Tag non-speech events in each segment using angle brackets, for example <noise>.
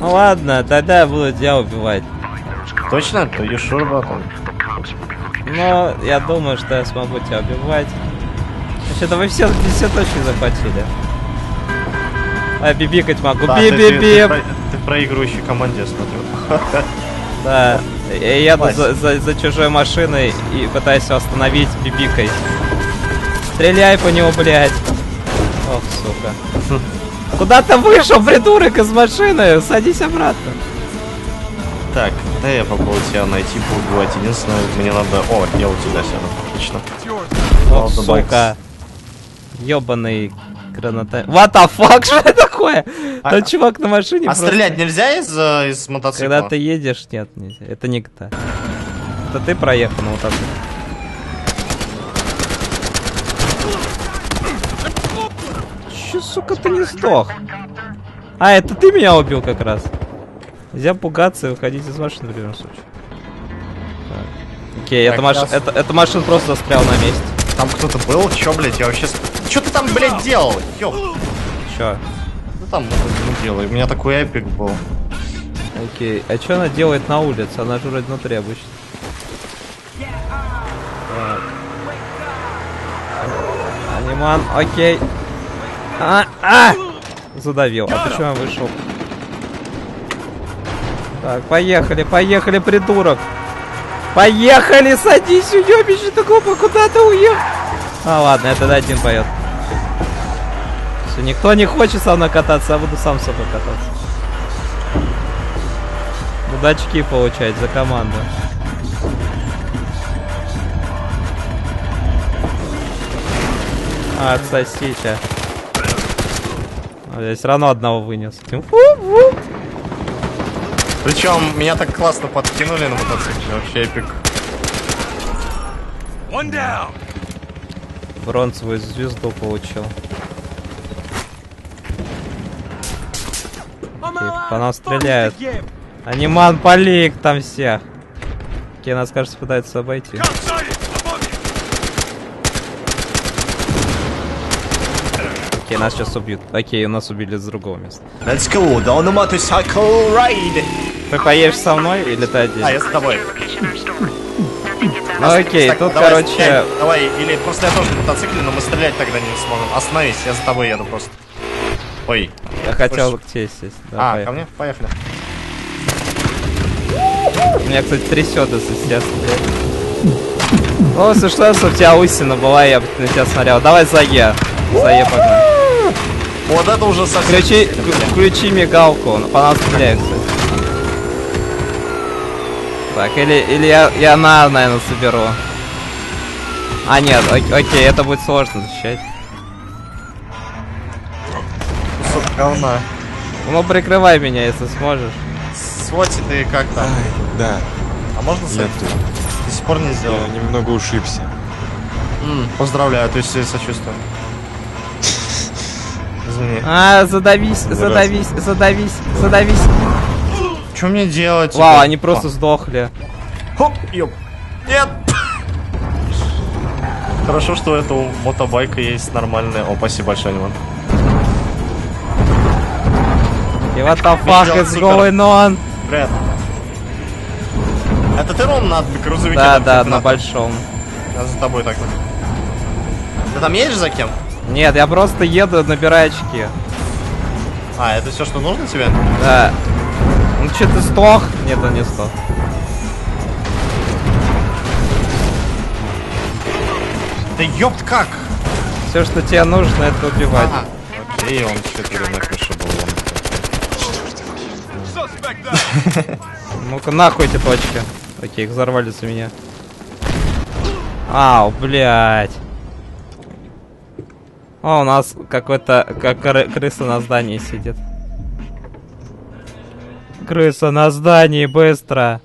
Ну ладно, тогда я буду тебя убивать. Точно? То you sure about? Но я думаю, что я смогу тебя убивать. Вообще-то вы все, все точки захватили. А, бибикать могу. Да, ты, ты, ты, Би-би-би. про- ты в проигрывающей команде, смотрю. <laughs> Да. Я еду за, за- за чужой машиной и пытаюсь его остановить бибикой. Стреляй по нему, блядь. Ох, сука. <laughs> Куда ты вышел, придурок, из машины? Садись обратно. Так, да я попробую тебя найти, поубивать. Единственное, мне надо... О, я у тебя сяду. Отлично. All bikes. сука. Ёбаный граната. What the fuck, <laughs> что это такое? А- Тот чувак на машине А просто- стрелять нельзя из, э, из мотоцикла? Когда ты едешь, нет, нельзя. Это никто. Это ты проехал на вот так. Че, сука, ты не сдох? А, это ты меня убил как раз. Нельзя пугаться и выходить из машины в любом случае. Так. Окей, Так, эта, маш... раз. это, эта машина просто застряла на месте. Там кто-то был? Чё, блядь, я вообще... Чё ты там, блядь, делал? Ёп. Чё? Ну там, ну, делай. У меня такой эпик был. Окей, а что она делает на улице? Она же вроде внутри обычно. Так. Аниман, окей. А, а! Задавил. А почему я вышел? Так, поехали, поехали, придурок. Поехали, садись, уебище ты глупо, куда ты уехал? А, ладно, это один поет. Все, никто не хочет со мной кататься, я буду сам с собой кататься. Буду очки получать за команду. Отсосите. А, Я все равно одного вынес. Фу-фу. Причем меня так классно подкинули на мотоцикле. Вообще эпик. One down. Бронзовую звезду получил. Окей, по нам стреляют. Аниман полик там всех. Окей, нас, кажется, пытаются обойти. Окей, нас сейчас убьют. Окей, нас убили с другого места. Let's go, on the motorcycle ride. Ты поедешь со мной или ты один? А, я с тобой. Ну окей, Так, тут, давай, короче, стреляй. Давай, или просто я тоже на мотоцикле, но мы стрелять тогда не сможем. Остановись, я за тобой еду просто. Ой. я хотел к тебе сесть. Да, а, поехали. ко мне? Поехали. Меня, кстати, трясет, если честно. Ну, если что, если у тебя усина была, я бы на тебя смотрел. Давай за Е. За Е погнали. Вот это уже совсем... Включи, вк- включи мигалку, он по нам стреляет, кстати. Так, или, или я, я на, наверное, соберу. А, нет, ок- окей, это будет сложно защищать. Кусок говна. Ну, прикрывай меня, если сможешь. Своти ты как там? Да, А можно тут. До сих пор не сделал. Я немного ушибся. М, Поздравляю, то есть я сочувствую. Извини. А, задавись, задавись, задавись, задавись. Что мне делать? Вау, теперь? они просто сдохли. Хоп, ёп. Нет! Хорошо, что у этого мотобайка есть нормальная. О, спасибо большое, Иван. И what the fuck сделал is going on? Привет. Это ты, Ром, на грузовике? Да, да, на- большом. Я за тобой так. Ты там едешь за кем? Нет, я просто еду, набираю очки. А, это все, что нужно тебе? Да. Ну что, ты сдох? Нет, он не сдох. Да ёпт как? Все, что тебе нужно, это убивать. А, окей, он что-то на крыше был. <laughs> Ну-ка, нахуй эти точки. Окей, их взорвали за меня. Ау, блядь. О, у нас какой-то, как кры- крыса на здании сидит. Крыса на здании, быстро.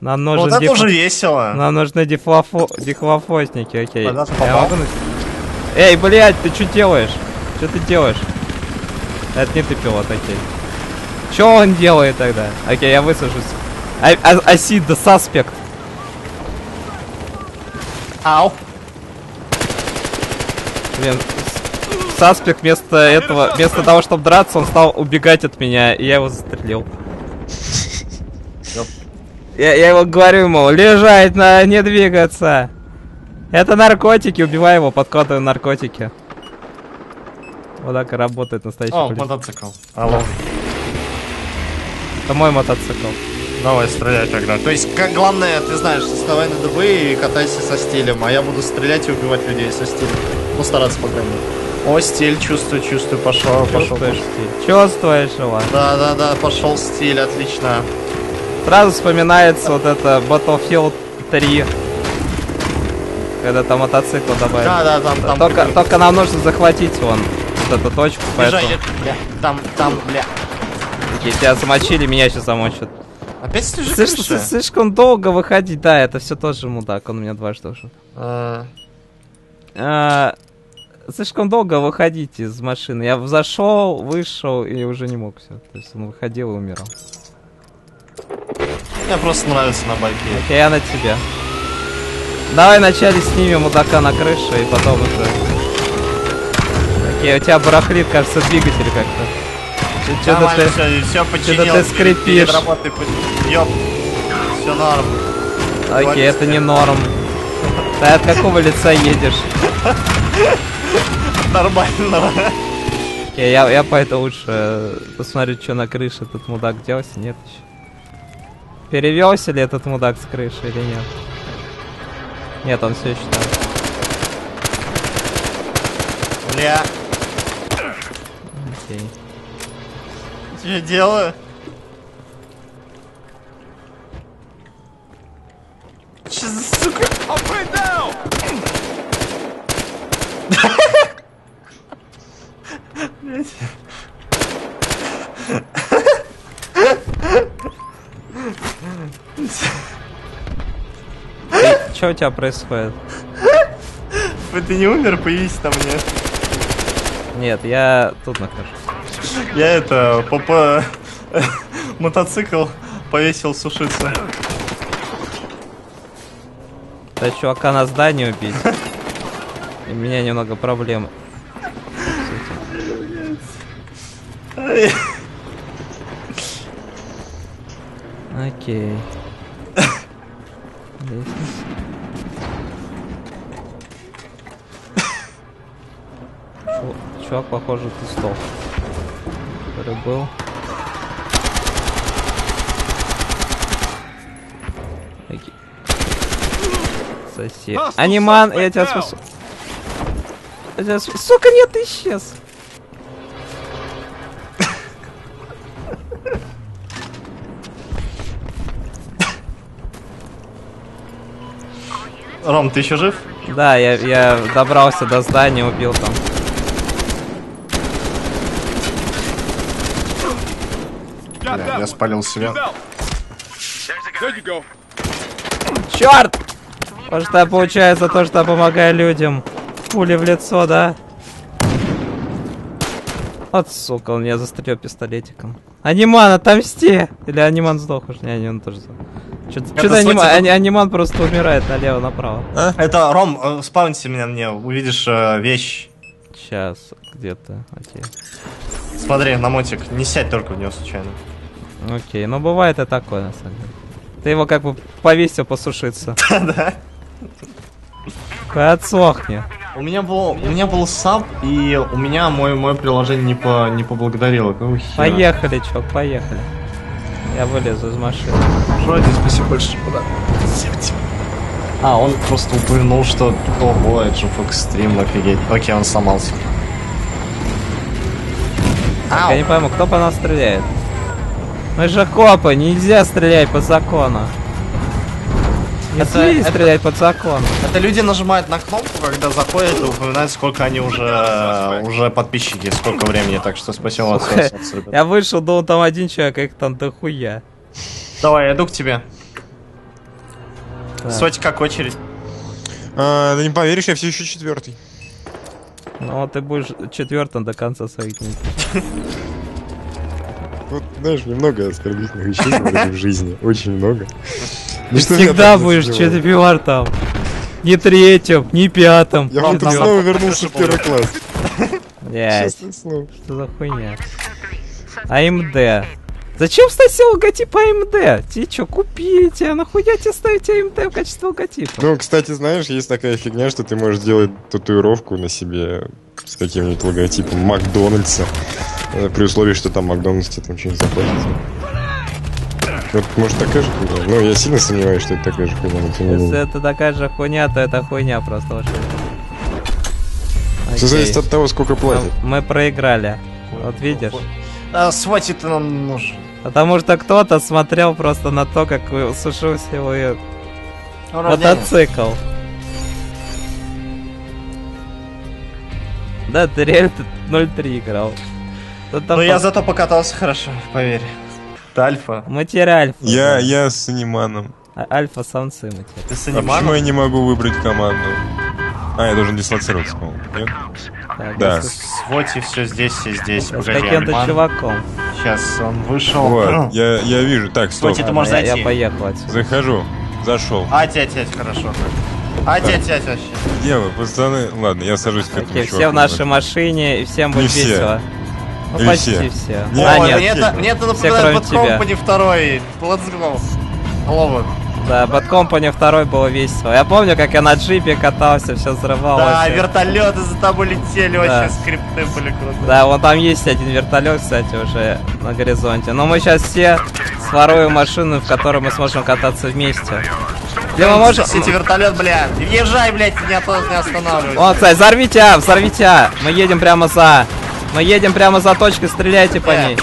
Нам нужен Вот это диф- уже весело. Нам нужны дифлофо... дихлофосники, окей. Я могу Эй, блядь, ты что делаешь? Что ты делаешь? Это не ты пилот, окей. Что он делает тогда? Окей, я высажусь. А, а, Асид, да суспект. Ау. Блин, с- Саспект вместо этого, вместо того, чтобы драться, он стал убегать от меня, и я его застрелил. Я, я его говорю ему, лежать, на, не двигаться. Это наркотики, убивай его, подкладываем наркотики. Вот так и работает настоящий О, полицейский. мотоцикл. Алло. Это мой мотоцикл. Давай, стреляй тогда. То есть, как главное, ты знаешь, вставай на дыбы и катайся со стилем, а я буду стрелять и убивать людей со стилем. Ну, стараться, по крайней мере. О, стиль, чувствую, чувствую, пошел, пошел. Чувствуешь стиль? Чувствуешь его? Да, да, да, пошел стиль, отлично. Сразу вспоминается вот это Battlefield 3. Когда там мотоцикл добавили. Да, да, там, там. только, прикольно. только нам нужно захватить вон вот эту точку, поэтому... Бежать, бля, там, там, бля. Окей, тебя замочили, меня сейчас замочат. Опять Слишком, крыши? слишком долго выходить, да, это все тот же мудак, он меня дважды уже. А, А, слишком долго выходить из машины. Я зашел, вышел и уже не мог все. То есть он выходил и умирал. Мне просто нравится на байке. Окей, я на тебе. Давай вначале снимем мудака на крыше и потом уже. Окей, у тебя барахлит, кажется, двигатель как-то. Что-то ты... все, все починил. ты скрипишь. по- Ёп. Все норм. Окей, это не норм. Ты от какого лица едешь? Нормально. Окей, я, я пойду лучше э, посмотрю, что на крыше этот мудак делся, нет еще. Перевелся ли этот мудак с крыши или нет? Нет, он все еще там. Бля, Окей. что я делаю? Че за сука? I'm pinned down! Что у тебя происходит? Ты не умер, появись там мне. Нет, я тут нахожусь. Я это, попа... Мотоцикл повесил сушиться. Да чувака на здании убить. И у меня немного проблем. Окей. Лестница. Чувак, похоже, ты сдох. Который был. Окей. Сосед. Hostile Аниман, я тебя спасу. Я тебя спасу. Сука, нет, ты исчез. Ром, ты еще жив? Да, я, я добрался до здания, убил там. Бля, я спалил себя. Черт! Потому что я получаю за то, что я помогаю людям. Пули в лицо, да? Вот сука, он меня застрелил пистолетиком. Аниман, отомсти! Или Аниман сдох уже? Не, Аниман тоже сдох. Что-то анима- Аниман просто умирает налево-направо. Это, Ром, э, спауньте меня мне, увидишь э, вещь. Сейчас, где-то, окей. Смотри, на мотик, не сядь только в него случайно. Окей, ну бывает и такое, на самом деле. Ты его как бы повесил посушиться. <laughs> Да. Такой, Отсохни. У меня был, у меня был саб, и у меня мое, мое приложение не, по, не поблагодарило. Поехали, чувак, поехали. Я вылезу из машины. Вроде, спасибо большое. Да. Спасибо тебе. А, он просто упомянул, что... Ого, это же Fox стрим, офигеть. Окей, он сломался. Так, я не пойму, кто по нас стреляет? Мы же копы, нельзя стрелять по закону. Это- это- стрелять под законом. Это люди нажимают на кнопку, когда заходят и упоминают, сколько они уже, уже подписчики, сколько времени, так что спасибо ребят. Я вышел, думал, там один человек, а их там дохуя. Давай, я иду к тебе. Так. Соть как очередь. А, да не поверишь, я все еще четвертый. Ну, ты будешь четвертым до конца своих дней. Вот, знаешь, немного оскорбительных вещей в жизни. Очень много. <laughs> Ну, всегда будешь четвертым. Не третьим, не пятым. Я четвёртым. снова вернулся в первый класс. Слово. что за хуйня? АМД. Зачем ставите логотип АМД? Тебе что, купили тебя? Нахуя тебе ставить АМД в качестве логотипа? Ну, кстати, знаешь, есть такая фигня, что ты можешь сделать татуировку на себе с каким-нибудь логотипом Макдональдса. э, При условии, что там Макдональдс тебе там что-нибудь заплатит. Вот, может, такая же хуйня? Ну, я сильно сомневаюсь, что это такая же хуйня. но тем не Если это такая же хуйня, то это хуйня просто вообще. Все зависит от того, сколько платят. Мы проиграли. Вот видишь? А, сватит нам нужен. Потому что кто-то смотрел просто на то, как сушился его и- мотоцикл. Да, ты реально тут 0-3 играл. Тут там Но Ну, я зато покатался хорошо, поверь. Альфа. Мы теперь альфа. Я, да. я с аниманом. А- Альфа-самцы мы теперь. Ты с А почему аниманом? я не могу выбрать команду? А, я должен дислоцироваться, по-моему. Нет? Так, Да. с- Своти все здесь, все здесь. С каким-то Альман. чуваком. Сейчас он вышел. Вот, я, я вижу. Так, стоп. Кстати, ты можешь я, зайти. я поехал отсюда. Захожу. Зашел. А, тять, тять, хорошо. А, тять, тять вообще. Где вы, пацаны? Ладно, я сажусь к этому Окей, чуваку. все в нашей машине, и всем будет весело. Ну, почти все. все. Не, а, ой, нет, мне, это, мне это напоминает тебя. Company второй. Let's go. Ловы. да, Bad Company второй было весело. Я помню, как я на джипе катался, все взрывалось. Да, вертолеты за тобой летели, Да. вообще скрипты были крутые. Да, вон там есть один вертолет, кстати, уже на горизонте. Но мы сейчас все своруем машину, в которой мы сможем кататься вместе. Где мы можем... Сети вертолет, бля. Въезжай, блядь, не, от- не останавливайся. О, кстати, взорвите А, взорвите А. Мы едем прямо за. Мы едем прямо за точкой, стреляйте по ней.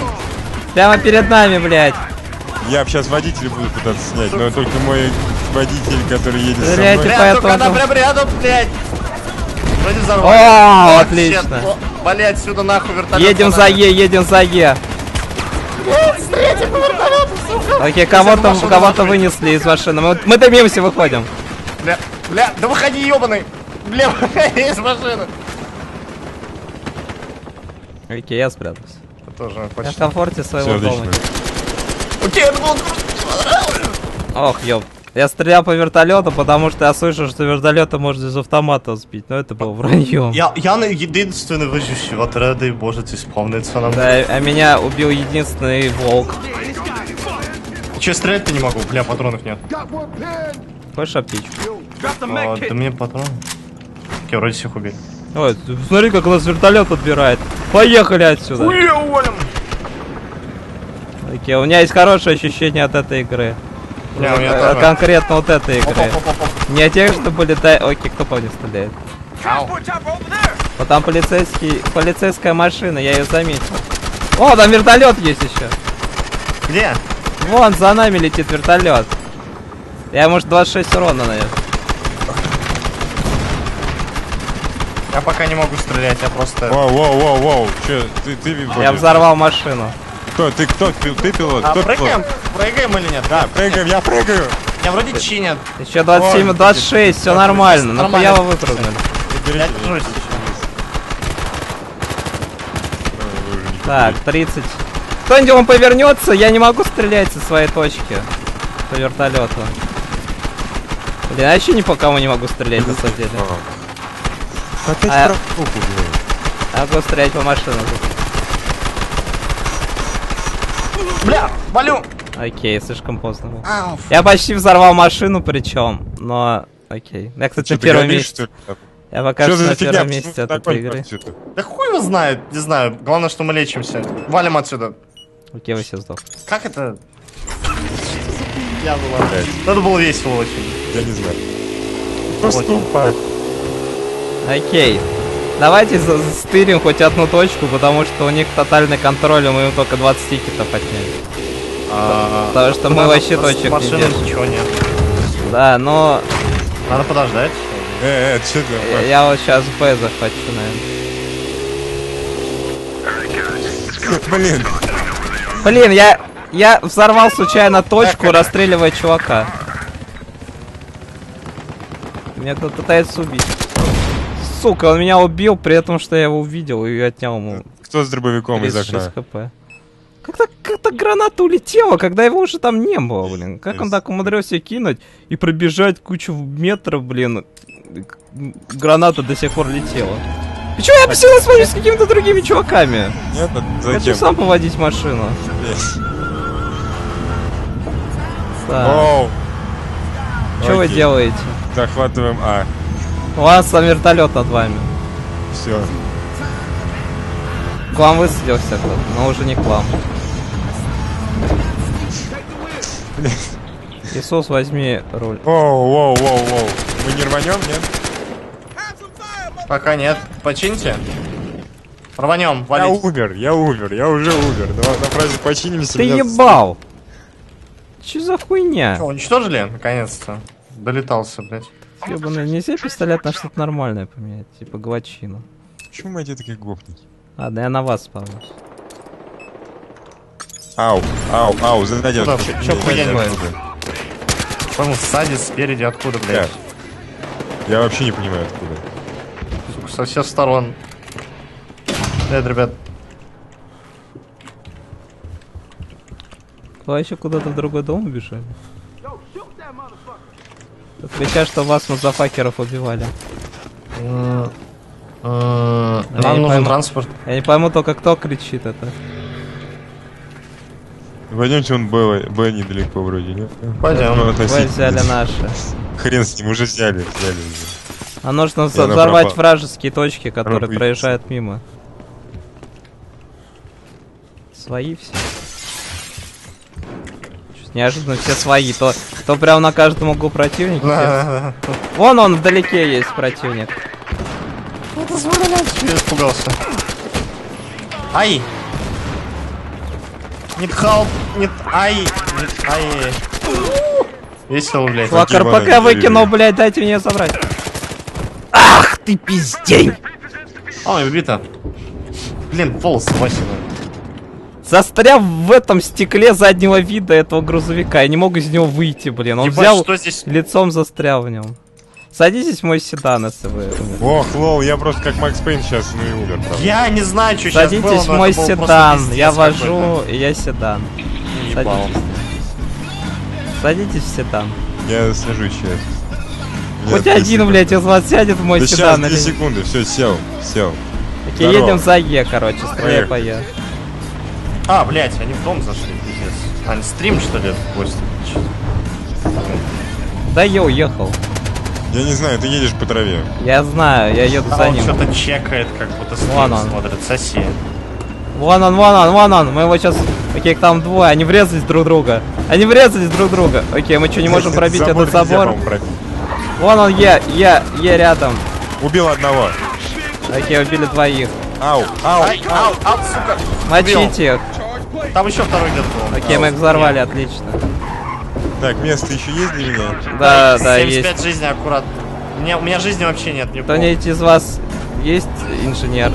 Прямо перед нами, блядь. Я сейчас водителя буду пытаться снять, но только мой водитель, который едет со Стреляйте мной. по Бля, только она этому. прям рядом, блядь. Вроде О, взорвали. отлично. О, Вали отсюда нахуй вертолет. Едем за. Е, едем за Е. Окей, кого-то кого вынесли из машины. Мы, мы дымимся, выходим. Бля, бля, да выходи, ебаный. Бля, выходи <laughs> из машины. Окей, я спрятался. Тоже Я в почти. комфорте своего Все дома. Окей, это было Ох, ёб. Я стрелял по вертолету, потому что я слышал, что вертолеты можно из автомата сбить. Но это было враньем. Я, я на единственный выживший в отряде, и боже, ты исполнится нам. Да, а меня убил единственный волк. Че, стрелять-то не могу, бля, патронов нет. Хочешь аптечку? А, да мне патрон. Окей, вроде всех убили. Ой, смотри, как нас вертолет отбирает. Поехали отсюда. Окей, у меня есть хорошее ощущение от этой игры. Не, у меня Э, тоже. Конкретно вот этой игры. Оп-оп-оп-оп. Не тех, что до... Окей, кто по мне стреляет? Ау. Вот там полицейский, полицейская машина, я ее заметил. О, там вертолет есть еще. Где? Вон, за нами летит вертолет. Я, может, 26 урона, наверное. Я пока не могу стрелять, я просто... Вау, вау, вау, вау. Че, ты, ты, Я взорвал машину. Кто, ты кто? Ты, ты пилот? А кто прыгаем? пилот? Прыгаем или нет? Да, прыгаем, я прыгаю. Меня вроде чинят. Еще 27, Ой, 26, все нормально. нормально. Нахуя вы выпрыгнули? Я держусь. Так, 30. Кто-нибудь он повернется, я не могу стрелять со своей точки. По вертолету. Блин, я вообще ни по кому не могу стрелять, на самом деле. Опять А- про фуку, блин. Я могу стрелять по машинам. Бля, валю! Окей, слишком поздно. было. Ау. Я почти взорвал машину, причем, но... Окей. Я, кстати, Чё, на ты первом месте. Я пока Что на первом месте от этой игры. отсюда? Да хуй его знает, не знаю. Главное, что мы лечимся. Валим отсюда. Окей, вы все сдохли. Как это? Я была. Это было весело очень. Я не знаю. Поступай. Окей. Давайте стырим хоть одну точку, потому что у них тотальный контроль, и мы им только 20 тикетов отняли. Потому что мы вообще точек не держим. ничего нет. Да, но Надо подождать. Э, э, я, ты? я вот сейчас Б захвачу, наверное. Блин, Блин, я, я взорвал случайно точку, Эх, расстреливая чувака. Меня кто-то пытается убить. Сука, он меня убил, при этом, что я его увидел и отнял ему кто с дробовиком из 36 окна? хп. Как-то как граната улетела, когда его уже там не было, блин. Как он так умудрился кинуть и пробежать кучу метров, блин. Граната до сих пор летела. Почему я посела смотрю с какими-то другими чуваками? Нет, а Хочу зачем? сам поводить машину. Так, Оу! что вы делаете? Захватываем А. У вас там вертолет над вами. Все. К вам высадился кто-то, но уже не к вам. <laughs> Иисус, возьми руль. Воу, воу, воу, воу. Мы не рванем, нет? Пока нет. Починьте. Рванем, Я валить. умер, я умер, я уже умер. На, на фразе починимся. Ты меня- ебал! Че за хуйня? Что, уничтожили? Наконец-то. Долетался, блядь. Ебаный, нельзя пистолет на что-то нормальное поменять, типа гвачину. Почему мы эти такие гопники? Ладно, я на вас спавнюсь. Ау, ау, ау. Куда? откуда? Чё делает? Понял, сзади, спереди, откуда, блядь? Я вообще не понимаю откуда. Сука, со всех сторон. Нет, ребят. Вы еще куда-то в другой дом убежали? Кричат, что вас мазафакеров убивали. М, Я Нам не нужен пойму. транспорт. Я не пойму только, кто кричит это. Пойдемте, он Б, Б недалеко вроде, нет? Пойдем. Ну, относительно. взяли наши. Хрен с ним, уже взяли, взяли уже. А нужно Я взорвать пропал. вражеские точки, которые Пробуйте. проезжают мимо. Свои все. Неожиданно все свои. То, то прям на каждом углу противники. Да, да, Вон он вдалеке есть противник. да. Я испугался. Ай! Нет help, нет ай, нет ай. Весело, блядь. Флакер ебаные пока выкинул, блядь, дайте мне забрать. Ах ты пиздень! Ой, убито. Блин, волос Васина. Застряв в этом стекле заднего вида этого грузовика. Я не могу из него выйти, блин. Он Ебать, взял что здесь? лицом застрял в нем. Садитесь в мой седан, если вы. Ох, лол, я просто как Макс Пейн сейчас, ну и умер, правда. Я не знаю, что сейчас было, Садитесь в мой седан. Я вожу, и я седан. Ебал. Садитесь. Садитесь в седан. Я сажусь сейчас. Хоть один, блядь, из вас сядет в мой Да сейчас, седан. две или- секунды, все, сел, сел. Окей, Здорово. едем за Е, короче, стреляй Поехали. А, блядь, они в дом зашли, пиздец. Они стрим, что ли, в гости? Да я уехал. Я не знаю, ты едешь по траве. Я знаю, я еду А за он ним. что-то чекает, как будто стрим Вон он. смотрит, соси. Вон он, вон он, вон он. Мы его сейчас... Окей, там двое, они врезались друг друга. Они врезались друг друга. Окей, мы что, не можем пробить Забор этот забор? пробить. Вон он, Е, Е, Е рядом. Убил одного. Окей, убили двоих. Ау, ау, Ай, ау, ау, сука. Мочите их. Там еще второй где-то был. Окей, мы их взорвали, отлично. Так, место еще есть для меня? Да, да, 75 есть. жизни аккурат. У меня, у меня жизни вообще нет, не Кто-нибудь из вас есть инженер?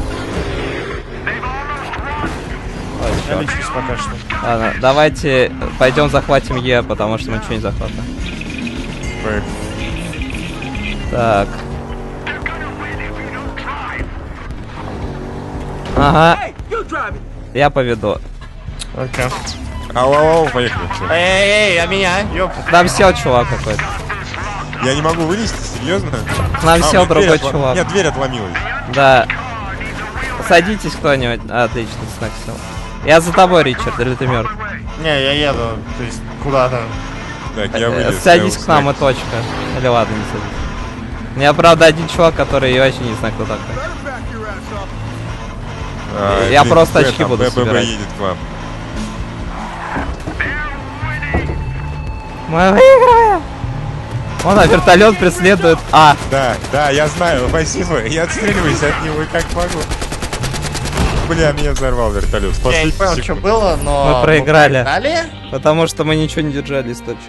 Ой, пока что. Ладно, давайте пойдем захватим Е, потому что мы ничего не. Поехали. Так. Ага, я поведу. Окей. Ау, ау, ау, поехали. Эй, эй, эй, а меня? Ёп. Там сел чувак какой-то. Я не могу вылезти, серьезно? Нам А, сел другой отла- чувак. Нет, дверь отломилась. Да. Садитесь кто-нибудь. А, Отлично, знак сел. Я за тобой, Ричард, или ты мертв? Не, я еду, то есть куда-то. Так, я вылез. Садись я к нам и точка. Или ладно, не садись. У меня, правда, один чувак, который я вообще не знаю, кто такой. А, Я просто очки там, буду Б, Б, Б собирать. едет к вам. Мы выиграем! Вон, а вертолет преследует. А, Да, да, я знаю, спасибо. Я отстреливаюсь от него как могу. Бля, меня взорвал вертолет. Я не понял, что было, но... Мы проиграли. проиграли? потому что мы ничего не держали из точки.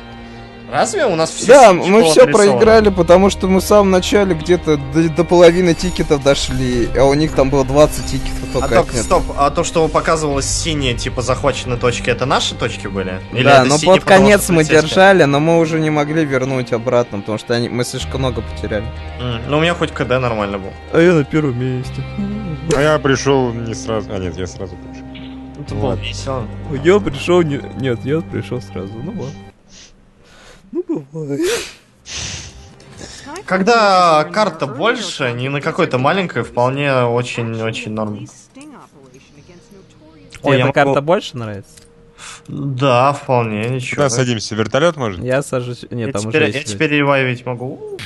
Разве у нас все Да, мы все отрисовано? проиграли, потому что мы в самом начале где-то до, до половины тикетов дошли, а у них там было 20 тикетов А только. то, от нет. стоп, а то, что показывалось синие, типа, захваченные точки, это наши точки были? Или да, но синие, под конец мы держали, но мы уже не могли вернуть обратно, потому что они, мы слишком много потеряли. М, Ну, у меня хоть КД нормально был. А я на первом месте. А я пришел не сразу. А нет, я сразу пришел. Это было весело. Я пришел не... Нет, я пришел сразу. Ну ладно. Бывает. Когда карта больше, не на какой-то маленькой, вполне очень-очень норм. Тебе Ой, эта могу- карта больше нравится? Да, вполне, ничего. Куда садимся? Вертолет может? Я сажусь... Нет, Я там теперь, уже я теперь ревайвить могу.